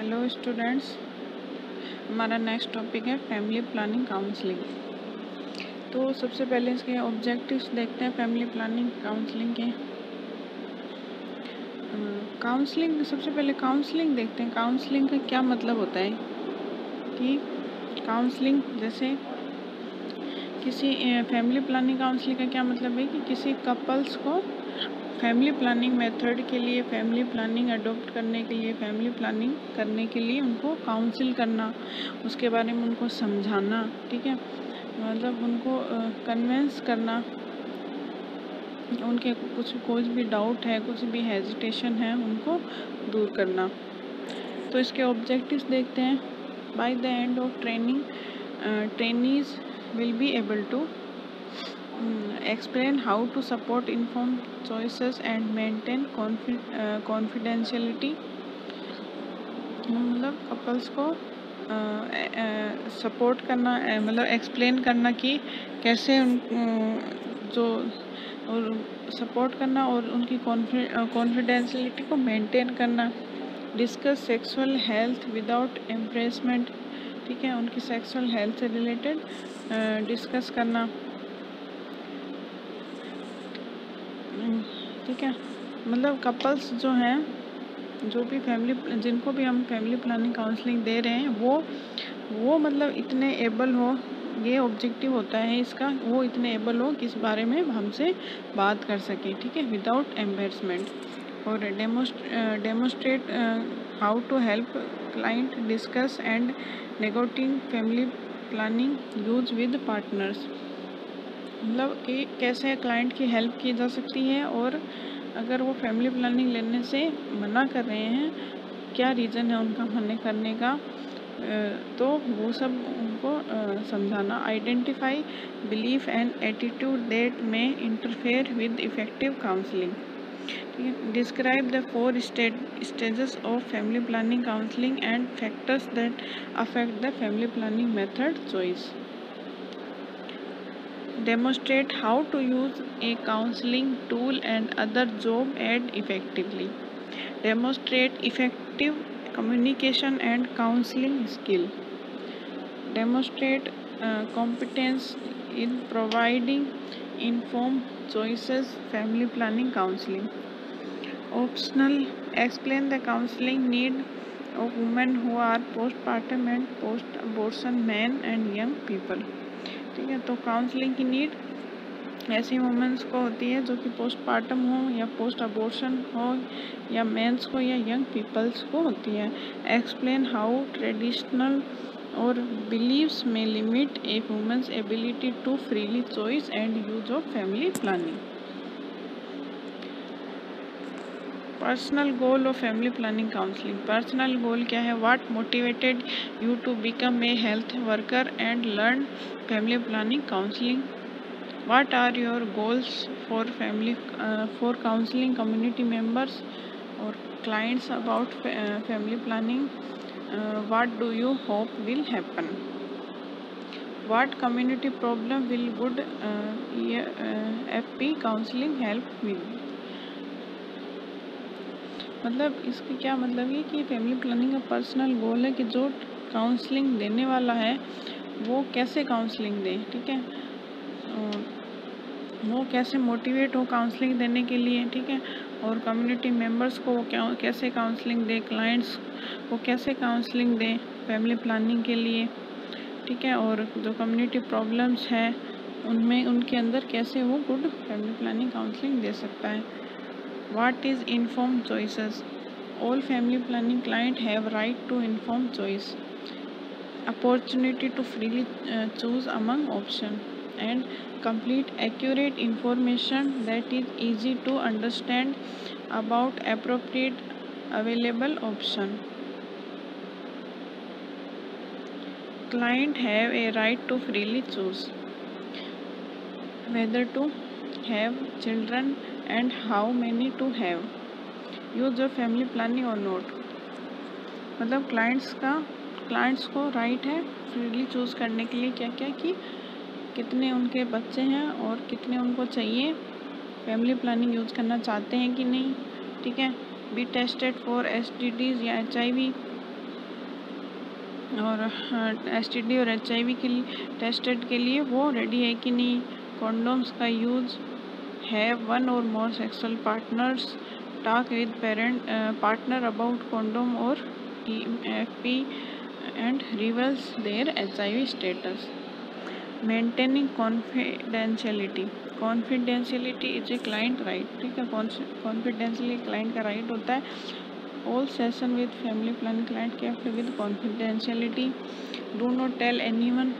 Hello students हमारा next topic है family planning counselling तो सबसे पहले इसके ऑब्जेक्टिव्स देखते हैं फैमिली प्लानिंग काउंसलिंग के. काउंसलिंग सबसे पहले काउंसलिंग देखते हैं. काउंसलिंग का क्या मतलब होता है? कि काउंसलिंग जैसे किसी फैमिली प्लानिंग काउंसलिंग का क्या मतलब है कि किसी कपल्स को फैमिली प्लानिंग मेथड के लिए, फैमिली प्लानिंग अडोप्ट करने के लिए, फैमिली प्लानिंग करने के लिए उनको काउंसिल करना, उसके बारे में उनको समझाना, ठीक है? मतलब उनको कन्विंस करना। उनके कुछ कुछ भी डाउट है, कुछ भी हेजिटेशन है, उनको दूर करना। तो इसके ऑब्जेक्टिव्स देखते हैं। By the end of training trainees will be able to explain how to support informed choices and maintain confidentiality. मतलब कपल्स को सपोर्ट करना मतलब एक्सप्लेन करना कि कैसे उन जो, और सपोर्ट करना और उनकी कॉन्फिडेंशियलिटी को मेंटेन करना. Discuss sexual health without embarrassment ठीक है, उनकी सेक्सुअल हेल्थ से रिलेटेड डिस्कस करना. ठीक है? मतलब कपल्स जो हैं, जो भी फैमिली जिनको भी हम फैमिली प्लानिंग काउंसलिंग दे रहे हैं, वो वो मतलब इतने एबल हो, ये ऑब्जेक्टिव होता है इसका, वो इतने एबल हो कि इस बारे में हमसे बात कर सकें, ठीक है? विदाउट एम्बेरसमेंट और demonstrate how to help client discuss and negotiate family planning use with partners मतलब कि कैसे क्लाइंट की हेल्प की जा सकती है और अगर वो फैमिली प्लानिंग लेने से मना कर रहे हैं, क्या रीज़न है उनका मना करने का? तो वो सब उनको समझाना। Identify belief and attitude that may interfere with effective counselling describe the four stages of family planning counselling and factors that affect the family planning method choice demonstrate how to use a counseling tool and other job aid effectively. Demonstrate effective communication and counseling skill. Demonstrate uh, competence in providing informed choices family planning counseling. Optional explain the counseling need of women who are postpartum and post abortion men and young people ठीक है तो counselling की need ऐसी womens को होती है जो कि पोस्टमार्टम हो या पोस्ट अबोर्शन हो या मेंस को या यंग पीपल्स को होती है। एक्सप्लेन हाउ ट्रेडिशनल और beliefs may limit a women's ability to freely choice and use of family planning personal goal और family planning counselling personal goal क्या है? What motivated you to become a health worker and learn family planning counselling what are your goals for family for counselling community members और clients about family planning what do you hope will happen what community problem will good F P counselling help will मतलब इसका क्या मतलब है कि family planning का personal goal है कि जो काउंसलिंग देने वाला है, वो कैसे काउंसलिंग दे, ठीक है? वो कैसे मोटिवेट हो काउंसलिंग देने के लिए, ठीक है? और कम्युनिटी मेंबर्स को वो क्या, कैसे काउंसलिंग दे क्लाइंट्स को कैसे काउंसलिंग दे फैमिली प्लानिंग के लिए, ठीक है? और जो कम्युनिटी प्रॉब्लम्स हैं, उनमें, उनके अंदर कैसे वो गुड फैमिली प्लानिंग काउंसलिंग दे सकता है। What is informed choices? All family planning client have right to informed choice. Opportunity to freely uh, choose among option. And complete accurate information that is easy to understand about appropriate available option. Client have a right to freely choose. Whether to have children and how many to have use your family planning or not मतलब clients का clients को right है freely choose करने के लिए क्या क्या कि कितने उनके बच्चे हैं और कितने उनको चाहिए फैमिली प्लानिंग यूज़ करना चाहते हैं कि नहीं, ठीक है? बी टेस्टेड फॉर एस या वी और एस टी डी और वी के लिए टेस्टेड के लिए वो रेडी है कि नहीं कॉन्डोम्स का यूज़ और more sexual partners talk with parent partner about condom और F P and reverse their H I V status maintaining confidentiality confidentiality is a client right ठीक है कॉन्फिडेंशियली क्लाइंट का राइट होता है। All session with family planning client kept with confidentiality. Do not tell anyone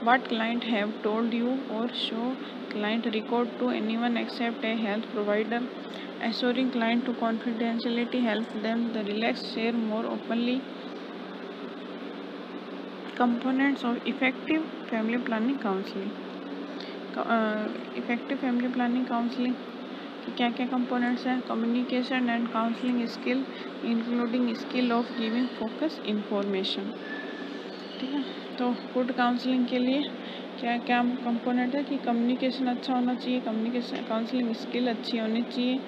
what client have told you or show client record to anyone except a health provider assuring client to confidentiality help them the relax share more openly components of effective family planning counseling uh, effective family planning counseling कि क्या क्या components हैं communication and counselling skill including skill of giving focus information ठीक है तो good counselling के लिए क्या क्या कंपोनेंट है कि कम्युनिकेशन अच्छा होना चाहिए कम्युनिकेशन काउंसलिंग स्किल अच्छी होनी चाहिए,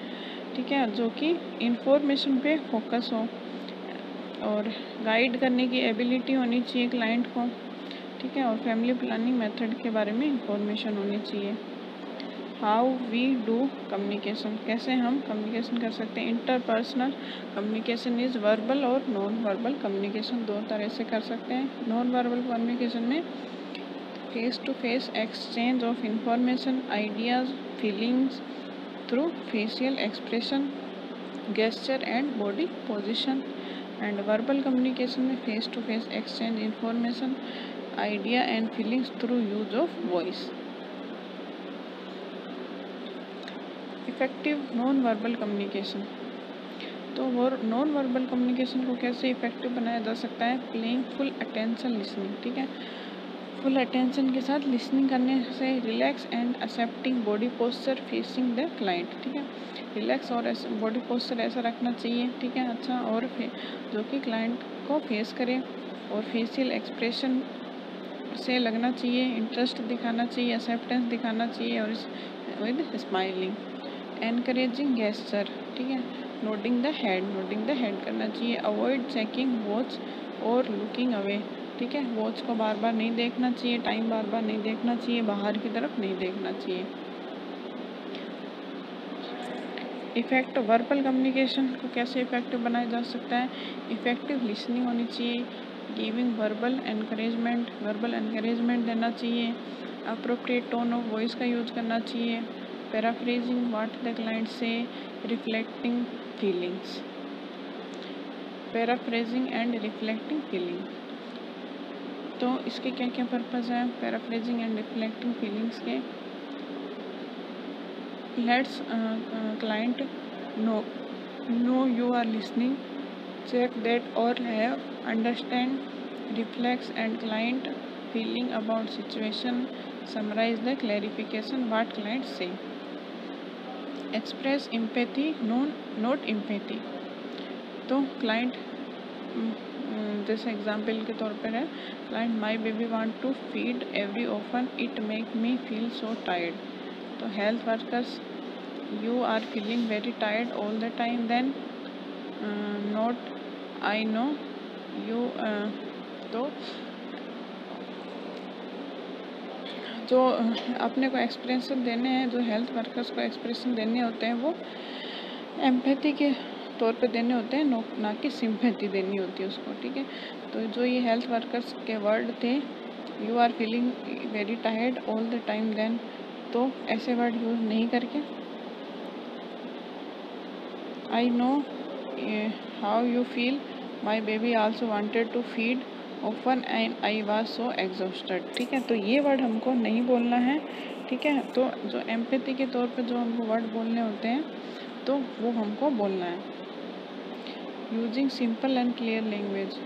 ठीक है? जो कि इंफॉर्मेशन पे फोकस हो और गाइड करने की एबिलिटी होनी चाहिए क्लाइंट को, ठीक है? और फैमिली प्लानिंग मेथड के बारे में इंफॉर्मेशन होनी चाहिए। हाउ वी डू कम्युनिकेशन कैसे हम कम्युनिकेशन कर सकते हैं? इंटरपर्सनल कम्युनिकेशन इज़ वर्बल और नॉन वर्बल कम्युनिकेशन दो तरह से कर सकते हैं। नॉन वर्बल कम्युनिकेशन में face to face exchange of information ideas feelings through facial expression gesture and body position and verbal communication में face to face exchange information idea and feelings through use of voice effective non verbal communication तो और non verbal communication को कैसे effective बनाया जा सकता है? Playing full attention listening ठीक है? फुल अटेंशन के साथ लिसनिंग करने से relax and accepting body posture facing the client ठीक है? रिलैक्स और बॉडी पोस्चर ऐसा रखना चाहिए, ठीक है? अच्छा और जो कि क्लाइंट को फेस करे और फेशियल एक्सप्रेशन से लगना चाहिए इंटरेस्ट दिखाना चाहिए एक्सेप्टेंस दिखाना चाहिए और विद स्माइलिंग एनकरेजिंग गेस्चर ठीक है? Noting the head noting the head करना चाहिए. अवॉइड चेकिंग वॉच और लुकिंग अवे ठीक है? वॉच को बार बार नहीं देखना चाहिए. टाइम बार बार नहीं देखना चाहिए. बाहर की तरफ़ नहीं देखना चाहिए. इफ़ेक्ट वर्बल कम्युनिकेशन को कैसे इफ़ेक्टिव बनाया जा सकता है? इफ़ेक्टिव लिसनिंग होनी चाहिए. Giving verbal encouragement verbal encouragement देना चाहिए. अप्रोप्रिएट टोन ऑफ़ वॉइस का यूज़ करना चाहिए. paraphrasing what the client say, reflecting feelings. Paraphrasing and reflecting feeling तो इसके क्या क्या पर्पज हैं? पैराफ्रेजिंग एंड रिफ्लेक्टिंग फीलिंग्स के? Let's client no no you are listening check that और have understand reflex and client feeling about situation summarize the clarification what client से express empathy non not empathy तो client जैसे example के तौर पर है client my baby want to feed every open it make me feel so tired तो health workers you are feeling very tired all the time then not I know you तो जो अपने को एक्सप्रेशन देने हैं, जो हेल्थ वर्कर्स को expression देने होते हैं, वो एम्पैथी के तौर पे देने होते हैं, नो कि सिंपैथी देनी होती है उसको, ठीक है? तो जो ये हेल्थ वर्कर्स के वर्ड थे you are feeling very tired all the time then तो ऐसे वर्ड यूज़ नहीं करके। I know how you feel my baby also wanted to feed open and I was so exhausted. ठीक है तो ये वर्ड हमको नहीं बोलना है, ठीक है? तो जो एम्पैथी के तौर पे जो हमको वर्ड बोलने होते हैं तो वो हमको बोलना है। Using simple and clear language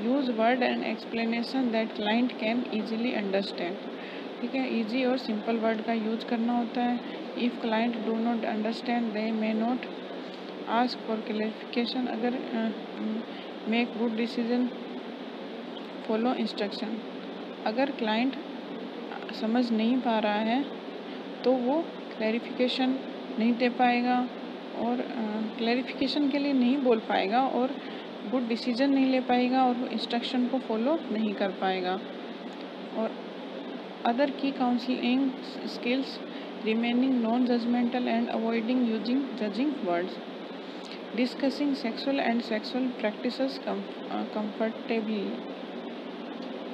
use word and explanation that client can easily understand ठीक है ईजी और सिंपल वर्ड का यूज़ करना होता है। If client do not understand they may not ask for clarification अगर make good decision follow instruction अगर client समझ नहीं पा रहा है तो वो क्लैरिफिकेशन नहीं दे पाएगा और क्लैरिफिकेशन के लिए नहीं बोल पाएगा और गुड डिसीज़न नहीं ले पाएगा और वो इंस्ट्रक्शन को फॉलो नहीं कर पाएगा। और अदर की counselling skills non-judgmental and avoiding using judging words. Discussing sexual and sexual practices com uh, comfortably.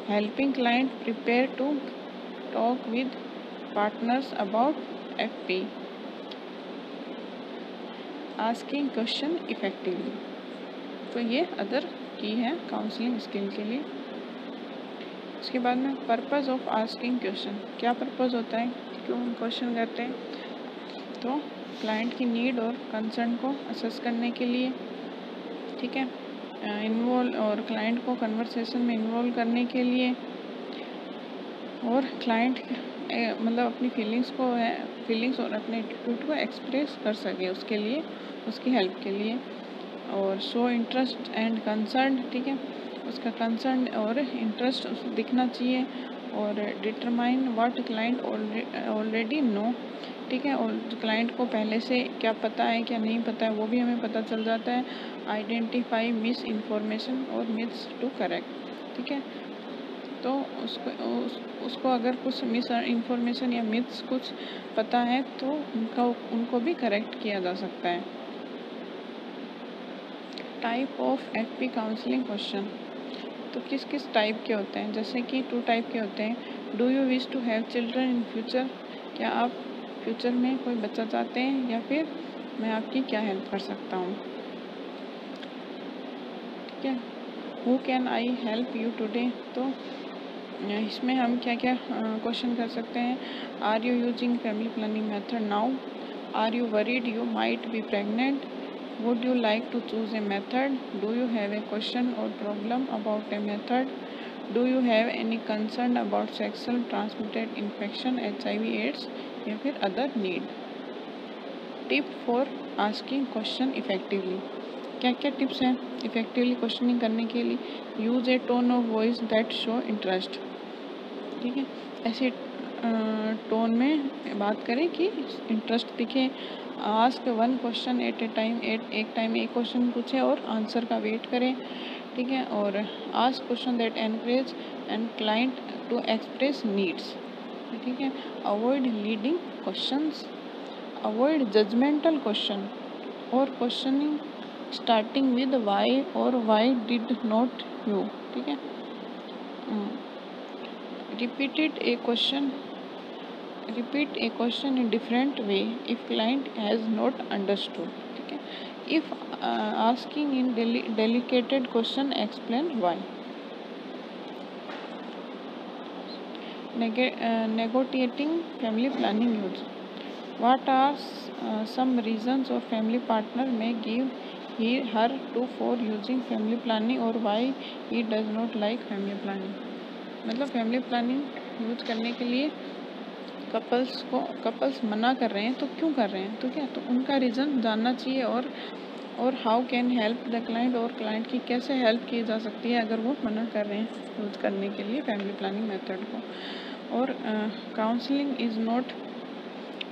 Helping client prepare to talk with partners about fp asking question effectively तो ये other की है counselling skill के लिए। उसके बाद में purpose of asking question क्या पर्पज़ होता है? क्यों हम क्वेश्चन करते हैं? तो क्लाइंट की नीड और कंसर्न को असेस करने के लिए। ठीक है? इन्वॉल्व और क्लाइंट को कन्वर्सेशन में इन्वॉल्व करने के लिए और क्लाइंट मतलब अपनी फीलिंग्स को फीलिंग्स और अपने एटीट्यूड को एक्सप्रेस कर सके उसके लिए, उसकी हेल्प के लिए। और शो इंटरेस्ट एंड कंसर्न ठीक है? उसका कंसर्न और इंटरेस्ट उसको दिखना चाहिए और determine what client already know ठीक है और क्लाइंट को पहले से क्या पता है क्या नहीं पता है वो भी हमें पता चल जाता है। आइडेंटिफाई मिस इन्फॉर्मेशन और मिथ्स टू करेक्ट ठीक है? तो उसको उस, उसको अगर कुछ मिस इन्फॉर्मेशन या मिथ्स कुछ पता है तो उनका उनको भी करेक्ट किया जा सकता है। Type of F P counselling question तो किस किस टाइप के होते हैं? जैसे कि टू टाइप के होते हैं। Do you wish to have children in future क्या आप फ्यूचर में कोई बच्चा चाहते हैं या फिर मैं आपकी क्या हेल्प कर सकता हूँ? ठीक है। Who can I help you today तो इसमें हम क्या क्या क्वेश्चन कर सकते हैं। Are you using family planning method now are you worried you might be pregnant would you like to choose a method do you have a question और problem about a method do you have any concern about sexual transmitted infection H I V AIDS या फिर other need tip for asking question effectively क्या क्या tips हैं effectively questioning करने के लिए? Use a tone of voice that show interest ठीक है? ऐसे टोन में बात करें कि इंटरेस्ट दिखे। Ask one question at a time at एक टाइम एक क्वेश्चन पूछे और आंसर का वेट करें। ठीक है? और ask question that encourage and client to express needs ठीक है? Avoid leading question avoid judgmental question और क्वेश्चनिंग स्टार्टिंग विद वाई और वाई डिड नॉट यू ठीक है? Repeated a question repeat a question in different way if client has not understood ठीक है? If asking in delicate question explain why negotiating family planning use what are uh, some reasons of family partner may give he her to for using family planning or why he does not like family planning मतलब family planning use करने के लिए couples को couples मना कर रहे हैं तो क्यों कर रहे हैं तो क्या तो उनका रीज़न जानना चाहिए और और how can help the client और क्लाइंट की कैसे हेल्प की जा सकती है अगर वो मना कर रहे हैं यूज़ करने के लिए फैमिली प्लानिंग मेथड को और काउंसलिंग इज़ नॉट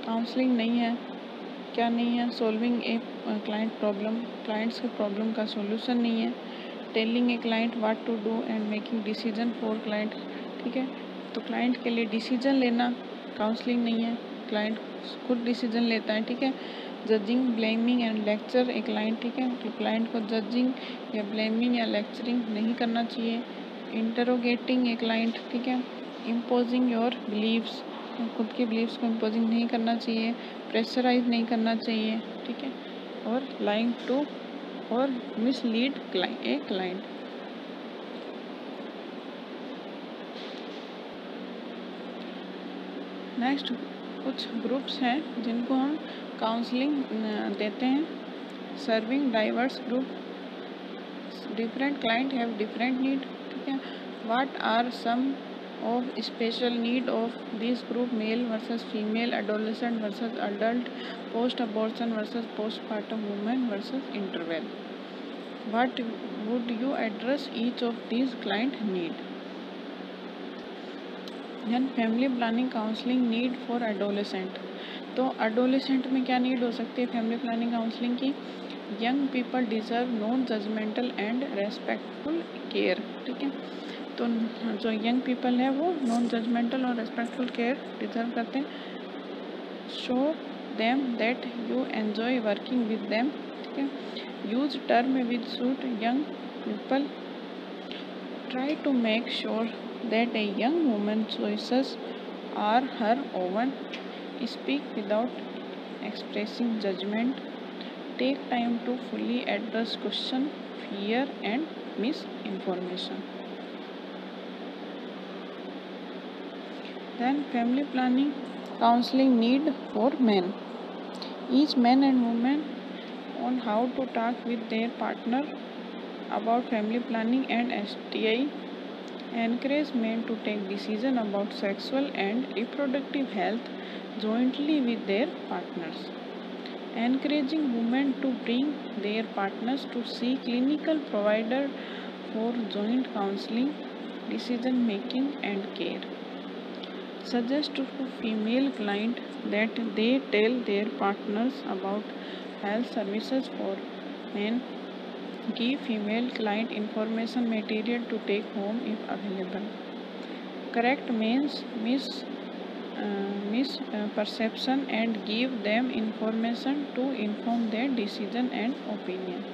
काउंसलिंग नहीं है, क्या नहीं है? Solving a client problem clients के प्रॉब्लम का सॉल्यूशन नहीं है। Telling a client what to do and making decision for client ठीक है? तो क्लाइंट के लिए डिसीज़न लेना काउंसलिंग नहीं है। क्लाइंट खुद डिसीज़न लेता है, ठीक है? जजिंग ब्लेमिंग एंड लेक्चर एक क्लाइंट ठीक है? तो क्लाइंट को जजिंग या ब्लेमिंग या लेक्चरिंग नहीं करना चाहिए। इंटरोगेटिंग ए क्लाइंट ठीक है? इम्पोजिंग योर बिलीव्स खुद के बिलीव्स को इम्पोजिंग नहीं करना चाहिए प्रेशराइज नहीं करना चाहिए, ठीक है? और लाइंग टू और mislead client a client next कुछ ग्रुप्स हैं जिनको हम काउंसलिंग देते हैं। Serving diverse group different client have different need ठीक है? What are some of special need of this group male versus female adolescent versus adult post abortion versus postmortem women versus interval what would you address each of this client need then family planning counselling need for adolescent तो adolescent में क्या need हो सकती है family planning counselling की? Young people deserve non judgemental and respectful care ठीक है? तो जो यंग पीपल है वो नॉन जजमेंटल और रेस्पेक्टफुल केयर डिजर्व करते हैं। Show them that you enjoy working with them ठीक है? Use term with suit young people try to make sure that a young woman choices are her own speak without expressing judgment take time to fully address question fear and miss Then family planning counseling need for men. Each man and woman on how to talk with their partner about family planning and STI encourage men to take decision about sexual and reproductive health jointly with their partners encouraging women to bring their partners to see clinical provider for joint counseling decision making and care Suggest to female client that they tell their partners about health services for men. Give female client information material to take home if available. Correct means miss uh, misperception uh, and give them information to inform their decision and opinion.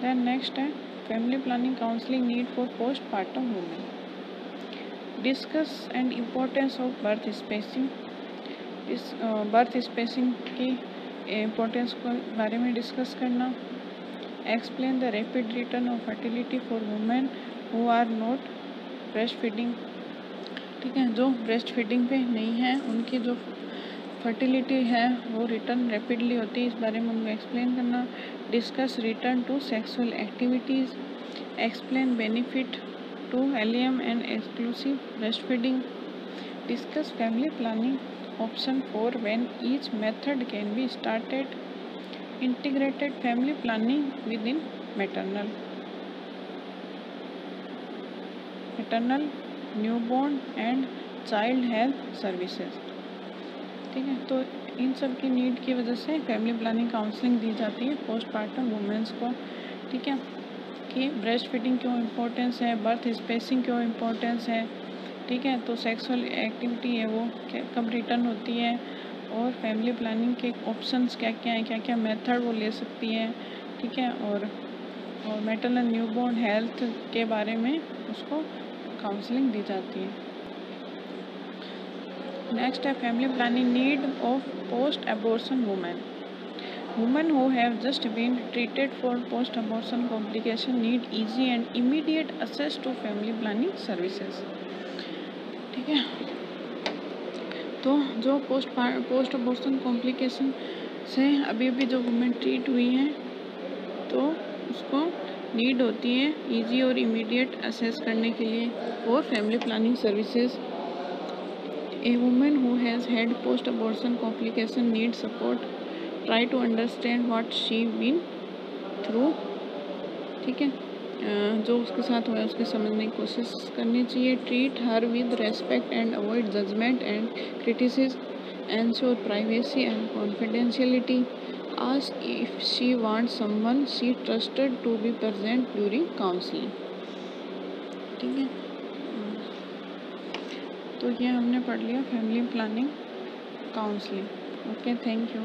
Then next, uh, family planning counseling need for postpartum women. Discuss and importance of birth spacing इस birth spacing की importance के बारे में discuss करना. Explain the rapid return of fertility for women who are not breast feeding ठीक है, जो breastfeeding पे नहीं है, उनकी जो फर्टिलिटी है, वो रिटर्न रैपिडली होती है, इस बारे में उनको एक्सप्लेन करना. Discuss return to sexual activities explain benefit to allium and exclusive breast feeding discuss family planning option for when each method can be started integrated family planning within maternal maternal newborn and child health services ठीक है तो इन सब की need की वजह से family planning counselling दी जाती है पोस्ट पार्टम वुमेंस को। ठीक है? कि ब्रेस्ट फीडिंग क्यों इम्पोर्टेंस है बर्थ स्पेसिंग क्यों इम्पोर्टेंस है, ठीक है? तो सेक्सुअल एक्टिविटी है वो कब रिटर्न होती है और फैमिली प्लानिंग के ऑप्शंस क्या क्या हैं, क्या क्या मेथड वो ले सकती है, ठीक है? और और मेटरनल न्यूबॉर्न हेल्थ के बारे में उसको काउंसलिंग दी जाती है। नेक्स्ट है family planning need of post abortion women Women who have just been treated for post-abortion complication need easy and immediate access to family planning services. ठीक है तो जो पोस्ट पोस्ट अबॉर्शन कॉम्प्लिकेशन से अभी अभी जो वुमेन ट्रीट हुई हैं तो उसको नीड होती है इजी और इमीडिएट असेस करने के लिए और family planning services a women who has had post abortion complication need support try to understand what she been through ठीक है? जो उसके साथ हुआ है, उसके समझने की कोशिश करनी चाहिए। Treat her with respect and avoid judgment and criticism ensure privacy and confidentiality ask if she wants someone she trusted to be present during counseling. ठीक है? तो ये हमने पढ़ लिया family planning counselling okay thank you